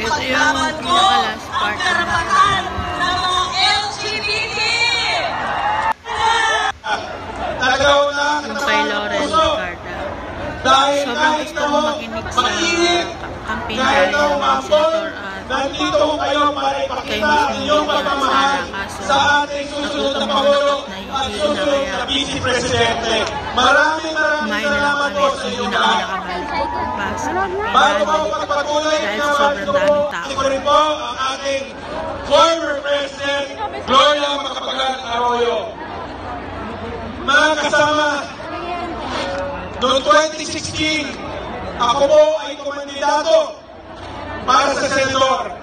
mo pinaka-last ang part. ng mga Yung kay Lauren Ricarda. Dahil Sobrang gusto kong makinig sa campaign rally ng Senator at nandito ho kayo para ipakita ang inyong pagmamahal sa ating susunod na Pangulo at susunod na Vice Presidente. Maraming maraming salamat po sa inyong lahat. Bago po magpatuloy na ko rin po ang ating former President Gloria Macapagal Arroyo. Mga kasama, noong 2016, ako po ay kumandidato para sa senador.